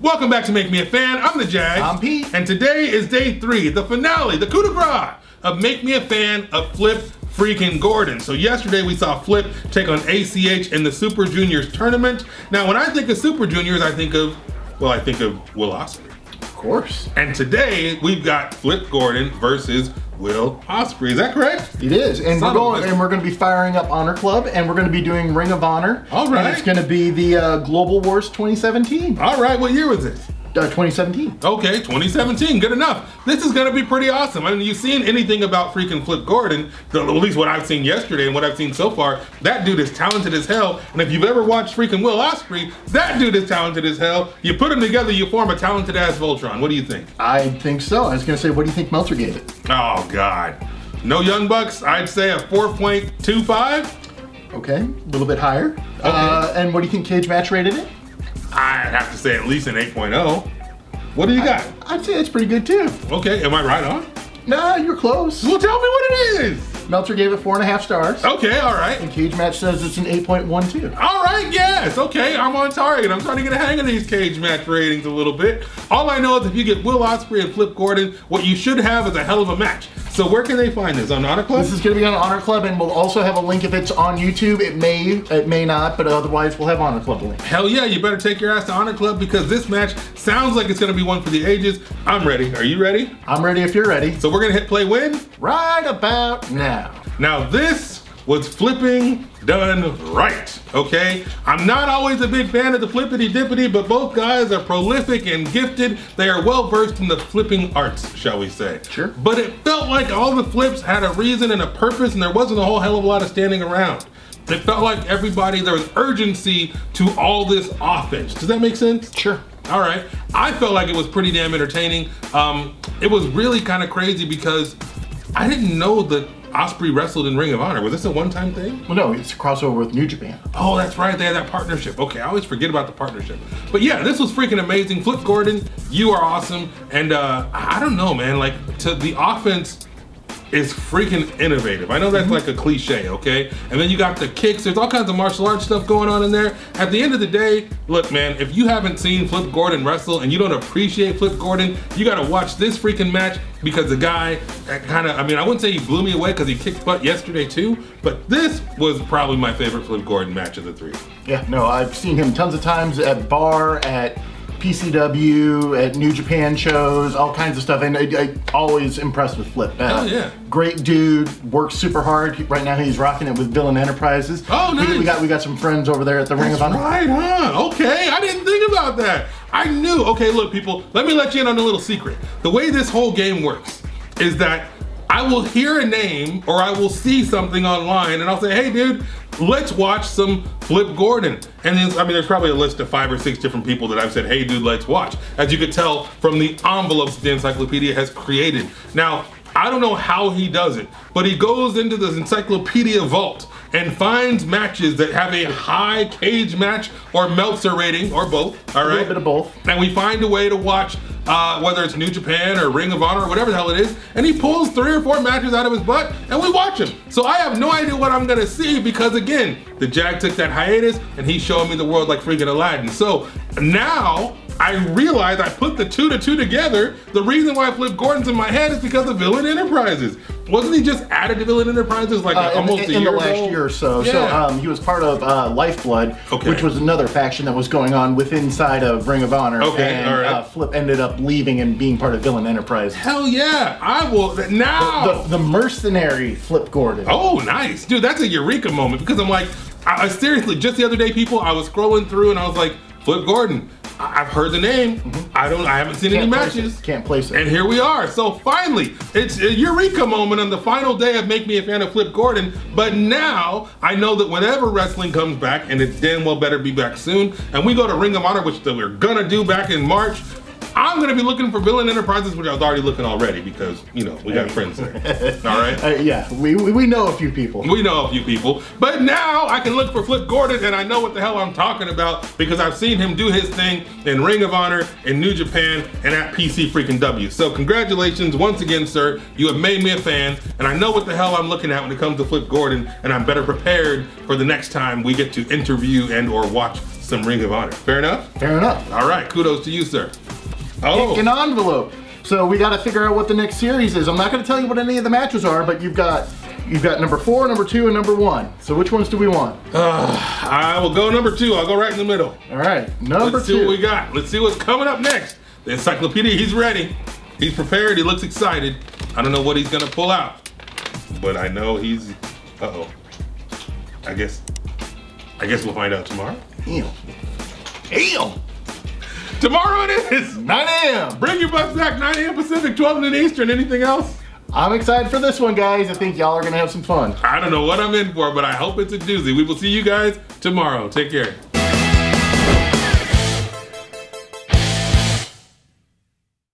Welcome back to Make Me a Fan. I'm the Jag. I'm Pete. And today is day three, the finale, the coup de grace of Make Me a Fan of Flip freaking Gordon. So yesterday we saw Flip take on ACH in the Super Juniors tournament. Now when I think of Super Juniors, I think of, well, I think of Will Ospreay. Of course. And today we've got Flip Gordon versus Will Ospreay. Is that correct? It is, and Son we're going, and we're going to be firing up Honor Club, and we're going to be doing Ring of Honor. All right. And it's going to be the uh, Global Wars 2017. Uh, All right, what year was this? 2017. Okay, 2017, good enough. This is gonna be pretty awesome. I mean, you've seen anything about freaking Flip Gordon, the, at least what I've seen yesterday and what I've seen so far, that dude is talented as hell. And if you've ever watched freaking Will Ospreay, that dude is talented as hell. You put them together, you form a talented ass Voltron. What do you think? I think so. I was going to say, what do you think Meltzer gave it? Oh, God. No Young Bucks, I'd say a 4.25. Okay, a little bit higher. Uh, and what do you think Cage Match rated it? I'd have to say at least an 8.0. What do you got? I'd say it's pretty good too. Okay, am I right on? Nah, you're close. Well, tell me what it is. Meltzer gave it four and a half stars. Okay, all right. And Cage Match says it's an 8.12. All right, yes, okay, I'm on target. I'm trying to get a hang of these cage match ratings a little bit. All I know is if you get Will Ospreay and Flip Gordon, what you should have is a hell of a match. So where can they find this on Honor Club? This is going to be on Honor Club, and we'll also have a link if it's on YouTube. It may, it may not, but otherwise we'll have Honor Club link. Hell yeah, you better take your ass to Honor Club because this match sounds like it's gonna be one for the ages. I'm ready. Are you ready? I'm ready if you're ready. So we're gonna hit play win. Right about now. Now this was flipping done right, okay? I'm not always a big fan of the flippity dippity, but both guys are prolific and gifted. They are well versed in the flipping arts, shall we say. Sure. But it felt like all the flips had a reason and a purpose and there wasn't a whole hell of a lot of standing around. It felt like everybody, there was urgency to all this offense. Does that make sense? Sure. All right. I felt like it was pretty damn entertaining. Um, it was really kind of crazy because I didn't know that Ospreay wrestled in Ring of Honor. Was this a one-time thing? Well, no, it's a crossover with New Japan. Oh, that's right. They had that partnership. Okay, I always forget about the partnership. But yeah, this was freaking amazing. Flip Gordon, you are awesome. And uh, I I don't know, man. Like to the offense is freaking innovative. I know that's mm-hmm. like a cliche, okay? And then you got the kicks. There's all kinds of martial arts stuff going on in there. At the end of the day, look, man, if you haven't seen Flip Gordon wrestle and you don't appreciate Flip Gordon, you gotta watch this freaking match because the guy uh, kind of, I mean, I wouldn't say he blew me away because he kicked butt yesterday too, but this was probably my favorite Flip Gordon match of the three. Yeah, no, I've seen him tons of times at bar, at PCW, at New Japan shows, all kinds of stuff, and I, I always impressed with Flip. Uh, Hell yeah. Great dude, works super hard. Right now he's rocking it with Villain Enterprises. Oh, We- nice. We, got we got some friends over there at the Ring That's of Honor. right, huh? Okay, I didn't think about that. I knew. Okay, look, people, let me let you in on a little secret. The way this whole game works is that I will hear a name or I will see something online and I'll say, hey, dude, let's watch some Flip Gordon. And then, I mean, there's probably a list of five or six different people that I've said, hey, dude, let's watch. As you could tell from the envelopes the encyclopedia has created. Now, I don't know how he does it, but he goes into the encyclopedia vault and finds matches that have a high cage match or Meltzer rating or both. All right, A little bit of both. and we find a way to watch uh, whether it's New Japan or Ring of Honor or whatever the hell it is, and he pulls three or four matches out of his butt, and we watch him. So I have no idea what I'm gonna see because again, the Jag took that hiatus, and he's showing me the world like freaking Aladdin. So now. I realize I put the two to two together. The reason why Flip Gordon's in my head is because of Villain Enterprises. Wasn't he just added to Villain Enterprises like Uh, almost in- a in year the last ago? year or so. So Yeah. um, he was part of uh, Lifeblood, Okay. which was another faction that was going on within inside of Ring of Honor. Okay, and all right. uh, Flip ended up leaving and being part of Villain Enterprise. Hell yeah! I will now. The, the mercenary Flip Gordon. Oh, nice, dude. That's a eureka moment because I'm like, I, I seriously, just the other day, people, I was scrolling through and I was like, Flip Gordon. I've heard the name. Mm-hmm. I don't. I haven't seen any Can't place matches. it. Can't place it. And here we are. So finally, it's a eureka moment on the final day of Make Me a Fan of Flip Gordon. But now I know that whenever wrestling comes back, and it damn well better be back soon, and we go to Ring of Honor, which we're gonna do back in March. I'm gonna be looking for Villain Enterprises, which I was already looking already because you know we got friends there. All right. Uh, yeah, we, we we know a few people. We know a few people, but now I can look for Flip Gordon and I know what the hell I'm talking about because I've seen him do his thing in Ring of Honor, in New Japan, and at PC freaking W. So congratulations once again, sir. You have made me a fan, and I know what the hell I'm looking at when it comes to Flip Gordon, and I'm better prepared for the next time we get to interview and or watch some Ring of Honor. Fair enough? Fair enough. All right, kudos to you, sir. Oh, An envelope. So we got to figure out what the next series is. I'm not going to tell you what any of the matches are, but you've got you've got number four, number two, and number one. So which ones do we want? I will go number two. I'll go right in the middle. All right, number Let's see what we got. Let's see what's coming up next. The encyclopedia, he's ready. He's prepared. He looks excited. I don't know what he's gonna pull out, but I know he's. Uh oh. I guess. I guess we'll find out tomorrow. Ew. Ew. Tomorrow it is. 9 a.m. Bring your butts back 9 a.m. Pacific, 12 noon Eastern. Anything else? I'm excited for this one, guys. I think y'all are gonna have some fun. I don't know what I'm in for, but I hope it's a doozy. We will see you guys tomorrow. Take care.